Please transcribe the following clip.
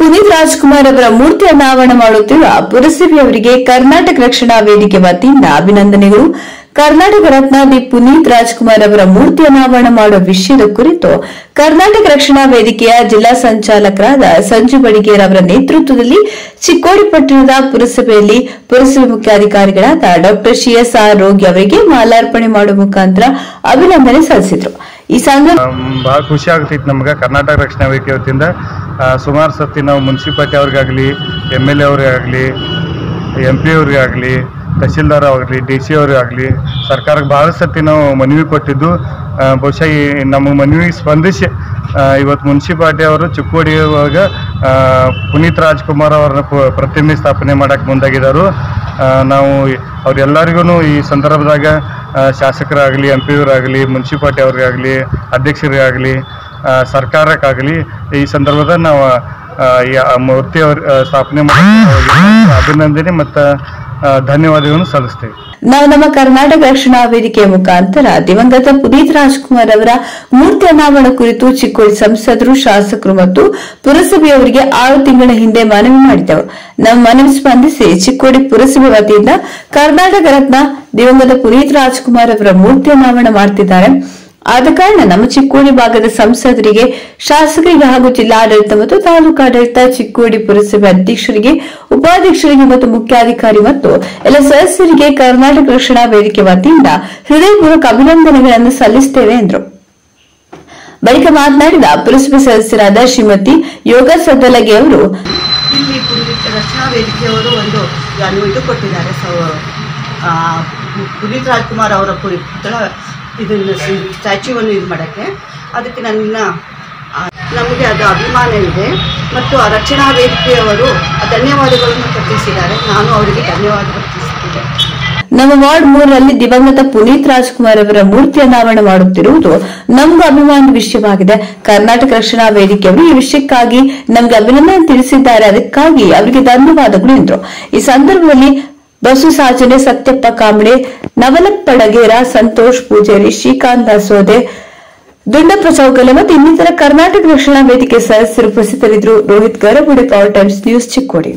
ಪುನೀತ್ ರಾಜ್ಕುಮಾರ್ ಅವರ ಮೂರ್ತಿ ಅನಾವರಣ ಮಾಡುತ್ತಿರುವ ಪುರಸಭೆ ಅವರಿಗೆ ಕರ್ನಾಟಕ ರಕ್ಷಣಾ ವೇದಿಕೆ ವತಿಯಿಂದ ಅಭಿನಂದನೆಗಳು. ಕರ್ನಾಟಕ ರತ್ನ ದಿ ಪುನೀತ್ ರಾಜ್ಕುಮಾರ್ ಅವರ ಮೂರ್ತಿ ಅನಾವರಣ ಮಾಡುವ ವಿಷಯದ ಕುರಿತು ಕರ್ನಾಟಕ ರಕ್ಷಣಾ ವೇದಿಕೆಯ ಜಿಲ್ಲಾ ಸಂಚಾಲಕರಾದ ಸಂಜು ಬಡಿಗೇರ್ ಅವರ ನೇತೃತ್ವದಲ್ಲಿ ಚಿಕ್ಕೋಡಿ ಪಟ್ಟಣದ ಪುರಸಭೆಯಲ್ಲಿ ಪುರಸಭೆ ಮುಖ್ಯಾಧಿಕಾರಿಗಳಾದ ಡಾ ಶಿಎಸ್ ಆರ್ ರೋಗಿ ಅವರಿಗೆ ಮಾಲಾರ್ಪಣೆ ಮಾಡುವ ಮುಖಾಂತರ ಅಭಿನಂದನೆ ಸಲ್ಲಿಸಿದರು. ಈ ಸಂದರ್ಭ ಬಹಳ ಖುಷಿ ಆಗ್ತೈತಿ ನಮ್ಗೆ ಕರ್ನಾಟಕ ರಕ್ಷಣಾ ವೇದಿಕೆ ವತಿಯಿಂದ. ಸುಮಾರು ಸತಿ ನಾವು ಮುನ್ಸಿಪಾಲ್ಟಿ ಅವ್ರಿಗಾಗಲಿ, ಎಂ ಎಲ್ ಎ ಅವ್ರಿಗಾಗಲಿ ಎಂ ಪಿ ಅವ್ರಿಗಾಗಲಿ ತಹಸೀಲ್ದಾರ್ ಆಗಲಿ ಡಿ ಸಿ ಅವ್ರಿಗಾಗಲಿ ಸರ್ಕಾರಕ್ಕೆ ಭಾಳ ಸತಿ ನಾವು ಮನವಿ ಕೊಟ್ಟಿದ್ದು. ಬಹುಶಃ ಈ ನಮ್ಮ ಮನವಿಗೆ ಸ್ಪಂದಿಸಿ ಇವತ್ತು ಮುನ್ಸಿಪಾಲ್ಟಿ ಅವರು ಚಿಕ್ಕೋಡಿ ಒಳಗೆ ಪುನೀತ್ ರಾಜ್ಕುಮಾರ್ ಅವರನ್ನ ಪ್ರತಿಮೆ ಸ್ಥಾಪನೆ ಮಾಡೋಕ್ಕೆ ಮುಂದಾಗಿದ್ದಾರೆ ನಾವು ಅವರೆಲ್ಲರಿಗೂ ಈ ಸಂದರ್ಭದಾಗ ಶಾಸಕರಾಗಲಿ, ಎಂ ಪಿ ಅವರಾಗಲಿ, ಮುನ್ಸಿಪಾಲ್ಟಿ ಅವ್ರಿಗಾಗಲಿ ಅಧ್ಯಕ್ಷರಿಗಾಗಲಿ ಸರ್ಕಾರಕ್ಕಾಗಲಿ ಈ ಸಂದರ್ಭದ ನಾವು ಮೂರ್ತಿ ಸ್ಥಾಪನೆ ಮಾಡಿ ಅಭಿನಂದನೆ ಮತ್ತು ಧನ್ಯವಾದಗಳನ್ನು ಸಲ್ಲಿಸ್ತೇವೆ. ನಾವು ನಮ್ಮ ಕರ್ನಾಟಕ ರಕ್ಷಣಾ ವೇದಿಕೆ ಮುಖಾಂತರ ದಿವಂಗತ ಪುನೀತ್ ರಾಜ್ಕುಮಾರ್ ಅವರ ಮೂರ್ತಿ ಅನಾವರಣ ಕುರಿತು ಚಿಕ್ಕೋಡಿ ಸಂಸದರು, ಶಾಸಕರು ಮತ್ತು ಪುರಸಭೆಯವರಿಗೆ ಆರು ತಿಂಗಳ ಹಿಂದೆ ಮನವಿ ಮಾಡಿದ್ದೆವು. ನಮ್ಮ ಮನವಿ ಸ್ಪಂದಿಸಿ ಚಿಕ್ಕೋಡಿ ಪುರಸಭೆ ವತಿಯಿಂದ ಕರ್ನಾಟಕ ರತ್ನ ದಿವಂಗತ ಪುನೀತ್ ರಾಜ್ಕುಮಾರ್ ಅವರ ಮೂರ್ತಿ ಅನಾವರಣ ಮಾಡ್ತಿದ್ದಾರೆ. ಆದ ಕಾರಣ ನಮ್ಮ ಚಿಕ್ಕೋಡಿ ಭಾಗದ ಸಂಸದರಿಗೆ, ಶಾಸಕರಿಗೆ ಹಾಗೂ ಜಿಲ್ಲಾಡಳಿತ ಮತ್ತು ತಾಲೂಕಾಡಳಿತ ಚಿಕ್ಕೋಡಿ ಪುರಸಭೆ ಅಧ್ಯಕ್ಷರಿಗೆ, ಉಪಾಧ್ಯಕ್ಷರಿಗೆ ಮತ್ತು ಮುಖ್ಯಾಧಿಕಾರಿ ಮತ್ತು ಎಲ್ಲ ಸದಸ್ಯರಿಗೆ ಕರ್ನಾಟಕ ರಕ್ಷಣಾ ವೇದಿಕೆ ವತಿಯಿಂದ ಹೃದಯಪೂರ್ವಕ ಅಭಿನಂದನೆಗಳನ್ನು ಸಲ್ಲಿಸುತ್ತೇವೆ ಎಂದರು. ಬಳಿಕ ಮಾತನಾಡಿದ ಪುರಸಭೆ ಸದಸ್ಯರಾದ ಶ್ರೀಮತಿ ಯೋಗ ಸದ್ದಲಗೆ ಅವರು ಇದು ಕೊಟ್ಟಿದ್ದಾರೆ. ಪುನೀತ್ ರಾಜ್ಕುಮಾರ್ ಅವರ ಪುರಿ ಇದನ್ನು ಸ್ಟ್ಯಾಚ್ಯೂವನ್ನು ಇದು ಮಾಡೋಕ್ಕೆ. ಅದಕ್ಕೆ ನನ್ನ ನಮಗೆ ಅದು ಅಭಿಮಾನ ಇದೆ. ಮತ್ತು ಆ ರಕ್ಷಣಾ ವೇದಿಕೆಯವರು ಧನ್ಯವಾದಗಳನ್ನು ಕಟ್ಟಿಸಿದ್ದಾರೆ ನಾನು ಅವರಿಗೆ ಧನ್ಯವಾದ ಕಟ್ಟಿಸುತ್ತೇನೆ ನಮ್ಮ ವಾರ್ಡ್ ಮೂರರಲ್ಲಿ ದಿವಂಗತ ಪುನೀತ್ ರಾಜ್ಕುಮಾರ್ ಅವರ ಮೂರ್ತಿ ಅನಾವರಣ ಮಾಡುತ್ತಿರುವುದು ನಮ್ಗೂ ಅಭಿಮಾನದ ವಿಷಯವಾಗಿದೆ. ಕರ್ನಾಟಕ ರಕ್ಷಣಾ ವೇದಿಕೆಯವರು ಈ ವಿಷಯಕ್ಕಾಗಿ ನಮ್ಗೆ ಅಭಿನಂದನೆ ತಿಳಿಸಿದ್ದಾರೆ. ಅದಕ್ಕಾಗಿ ಅವರಿಗೆ ಧನ್ಯವಾದಗಳು ಎಂದರು. ಈ ಸಂದರ್ಭದಲ್ಲಿ ಬಸು ಸಾಜನೆ ಸತ್ಯಪ್ಪ ಕಾಂಬಳೆ ನವಲಪ್ಪ ಡಗೇರ ಸಂತೋಷ್ ಪೂಜಾರಿ ಶ್ರೀಕಾಂತ್ ದಾಸೋದೆ ದುಂಡಪ್ಪ ಚೌಗಲೆ ಮತ್ತು ಇನ್ನಿತರ ಕರ್ನಾಟಕ ರಕ್ಷಣಾ ವೇದಿಕೆ ಸದಸ್ಯರು ಉಪಸ್ಥಿತರಿದ್ದರು. Rohit Garagudi power times news Chikkodi.